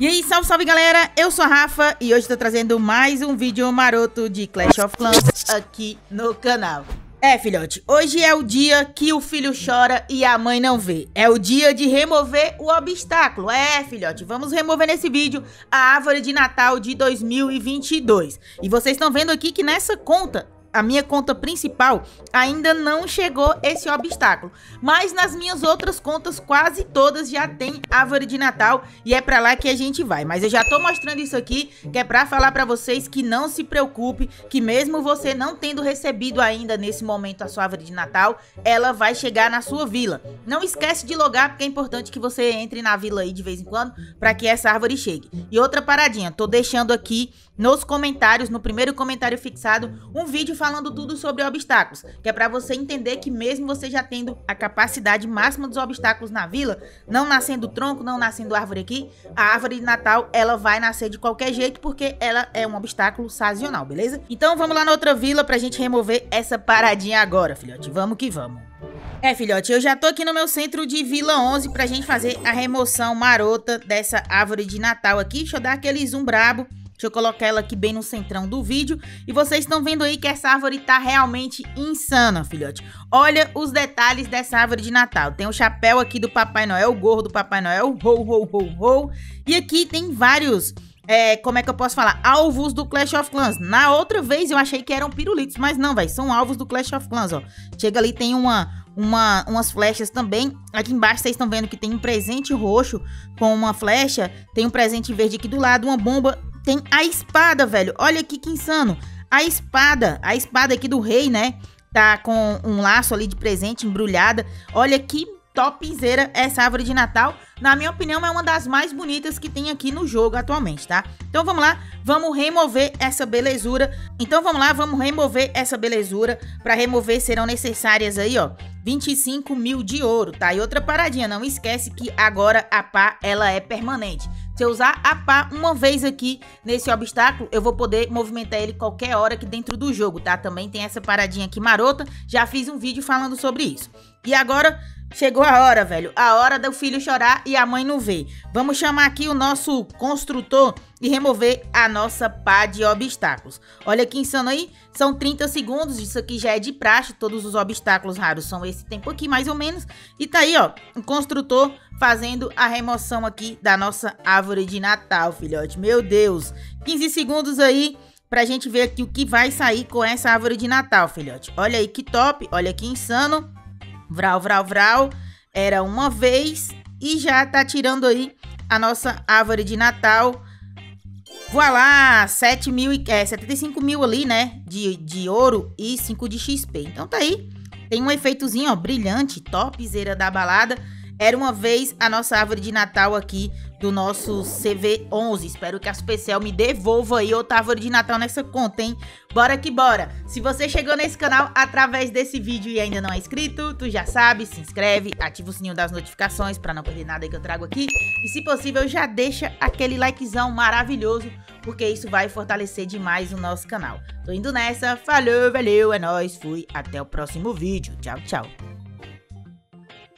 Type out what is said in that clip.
E aí, salve, salve galera, eu sou a Rafa e hoje tô trazendo mais um vídeo maroto de Clash of Clans aqui no canal. É, filhote, hoje é o dia que o filho chora e a mãe não vê. É o dia de remover o obstáculo. É, filhote, vamos remover nesse vídeo a árvore de Natal de 2022. E vocês estão vendo aqui que nessa conta a minha conta principal, ainda não chegou esse obstáculo. Mas nas minhas outras contas, quase todas já tem árvore de Natal e é pra lá que a gente vai. Mas eu já tô mostrando isso aqui, que é pra falar pra vocês que não se preocupe, que mesmo você não tendo recebido ainda nesse momento a sua árvore de Natal, ela vai chegar na sua vila. Não esquece de logar, porque é importante que você entre na vila aí de vez em quando, pra que essa árvore chegue. E outra paradinha, tô deixando aqui nos comentários, no primeiro comentário fixado, um vídeo falando tudo sobre obstáculos, que é para você entender que mesmo você já tendo a capacidade máxima dos obstáculos na vila, não nascendo tronco, não nascendo árvore aqui, a árvore de Natal, ela vai nascer de qualquer jeito, porque ela é um obstáculo sazonal, beleza? Então vamos lá na outra vila pra gente remover essa paradinha agora, filhote. Vamos que vamos. É, filhote, eu já tô aqui no meu centro de Vila 11 pra gente fazer a remoção marota dessa árvore de Natal aqui. Deixa eu dar aquele zoom brabo Deixa eu colocar ela aqui bem no centrão do vídeo. E vocês estão vendo aí que essa árvore tá realmente insana, filhote. Olha os detalhes dessa árvore de Natal. Tem o chapéu aqui do Papai Noel, o gorro do Papai Noel, ho, ho, ho, ho. E aqui tem vários... É, como é que eu posso falar? Alvos do Clash of Clans. Na outra vez eu achei que eram pirulitos, mas não, velho. São alvos do Clash of Clans, ó. Chega ali, tem uma, uma, umas flechas também. Aqui embaixo vocês estão vendo que tem um presente roxo com uma flecha. Tem um presente verde aqui do lado, uma bomba tem a espada, velho. Olha aqui que insano. A espada, a espada aqui do rei, né? Tá com um laço ali de presente embrulhada. Olha que topzera essa árvore de Natal. Na minha opinião, é uma das mais bonitas que tem aqui no jogo atualmente, tá? Então vamos lá, vamos remover essa belezura. Então vamos lá, vamos remover essa belezura. Para remover serão necessárias aí, ó, 25 mil de ouro, tá? E outra paradinha, não esquece que agora a pá, ela é permanente. Se eu usar a pá uma vez aqui nesse obstáculo, eu vou poder movimentar ele qualquer hora aqui dentro do jogo, tá? Também tem essa paradinha aqui marota, já fiz um vídeo falando sobre isso. E agora Chegou a hora, velho. A hora do filho chorar e a mãe não ver. Vamos chamar aqui o nosso construtor e remover a nossa pá de obstáculos. Olha que insano aí. São 30 segundos. Isso aqui já é de praxe. Todos os obstáculos raros são esse tempo aqui, mais ou menos. E tá aí, ó. O construtor fazendo a remoção aqui da nossa árvore de Natal, filhote. Meu Deus. 15 segundos aí pra gente ver aqui o que vai sair com essa árvore de Natal, filhote. Olha aí que top. Olha que insano. Vral, vral, vral. Era uma vez e já tá tirando aí a nossa árvore de Natal. Voilá, 7 mil, é, 75 mil ali, né? De, de ouro e 5 de XP. Então tá aí. Tem um efeitozinho, ó, brilhante, topzera da balada. Era uma vez a nossa árvore de Natal aqui do nosso CV11. Espero que a Supercell me devolva aí outra árvore de Natal nessa conta, hein? Bora que bora! Se você chegou nesse canal através desse vídeo e ainda não é inscrito, tu já sabe, se inscreve, ativa o sininho das notificações para não perder nada que eu trago aqui. E se possível, já deixa aquele likezão maravilhoso, porque isso vai fortalecer demais o nosso canal. Tô indo nessa, falou, valeu, é nóis, fui, até o próximo vídeo. Tchau, tchau.